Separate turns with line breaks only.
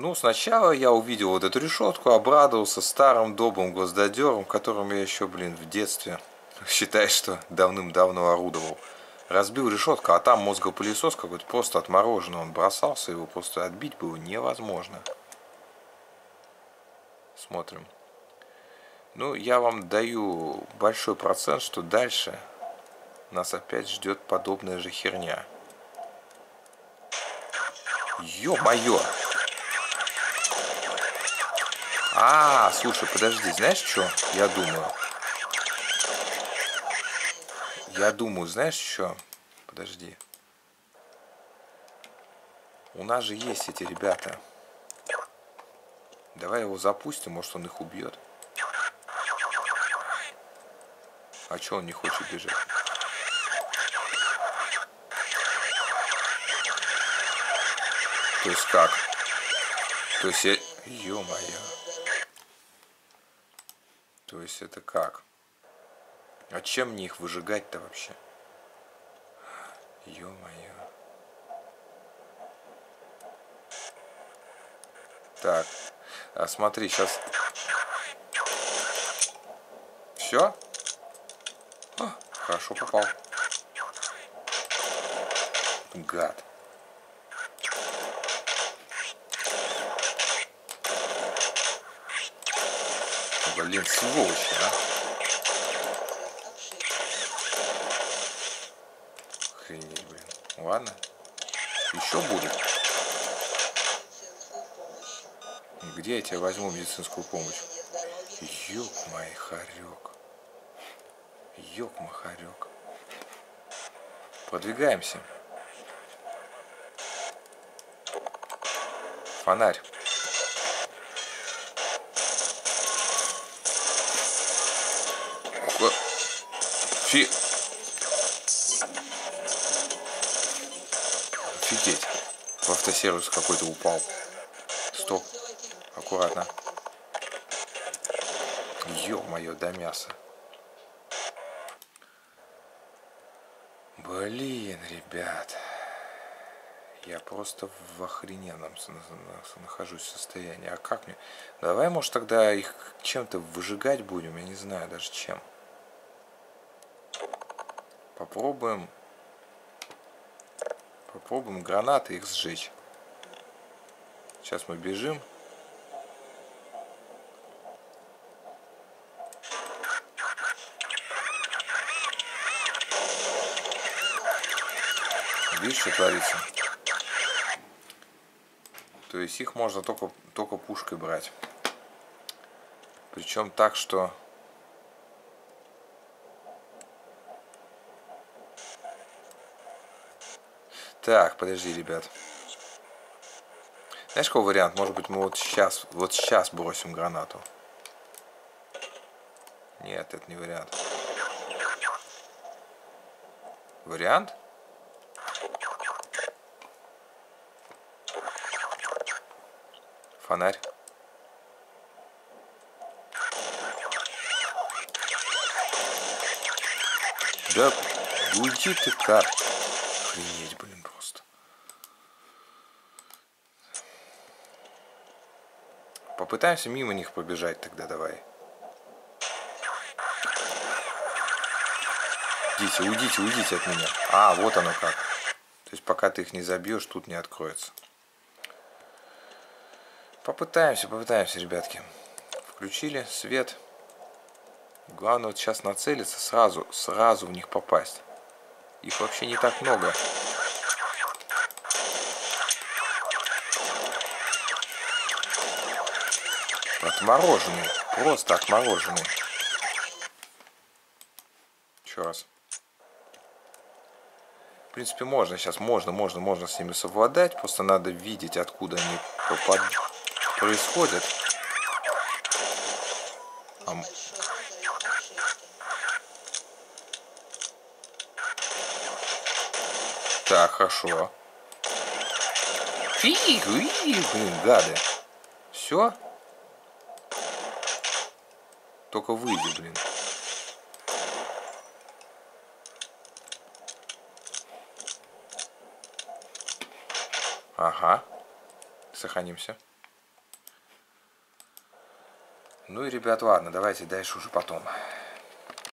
Ну, сначала я увидел вот эту решетку, обрадовался старым добрым гвоздодером, которым я еще, блин, в детстве, считай, что давным-давно орудовал. Разбил решетку, а там мозгопылесос какой-то просто отмороженный. Он бросался, его просто отбить было невозможно. Смотрим. Ну, я вам даю большой процент, что дальше нас опять ждет подобная же херня. Ё-моё! А, слушай, подожди, знаешь что? Я думаю. Я думаю, знаешь что? Подожди. У нас же есть эти ребята. Давай его запустим, может он их убьет. А что он не хочет бежать? То есть как? То есть я... Ё-моё. То есть это как? А чем мне их выжигать-то вообще? Ё-моё. Так. А смотри, сейчас... Все? Хорошо попал. Гад. Блин, сволочь, а. Охренеть, блин. Ладно. Еще будет. Где я тебе возьму медицинскую помощь? Ёк мой хорек. Ёк махарек. Продвигаемся. Фонарь. Фи... Офигеть. В автосервис какой-то упал. Стоп. Аккуратно. Ё-моё, до мяса. Блин, ребят. Я просто в охрененном нахожусь состоянии. А как мне? Давай, может, тогда их чем-то выжигать будем? Я не знаю даже чем. Попробуем. Попробуем гранаты их сжечь. Сейчас мы бежим. Видишь, что творится? То есть их можно только, только пушкой брать. Причем так, что Так, подожди, ребят. Знаешь, какой вариант? Может быть, мы вот сейчас, вот сейчас бросим гранату. Нет, это не вариант. Вариант? Фонарь. Да уйди ты как. Охренеть, блин. Попытаемся мимо них побежать тогда, давай. Идите, уйдите, уйдите от меня. А, вот оно как. То есть пока ты их не забьешь, тут не откроется. Попытаемся, попытаемся, ребятки. Включили свет. Главное вот сейчас нацелиться, сразу, сразу в них попасть. Их вообще не так много. Отмороженный. Просто отмороженный. Еще раз. В принципе, можно сейчас, можно, можно, можно с ними совладать. Просто надо видеть, откуда они попад... происходят. А... Так, хорошо. Фигу, гады. Все? Только выйди, блин. Ага. Сохранимся. Ну и, ребят, ладно, давайте дальше уже потом.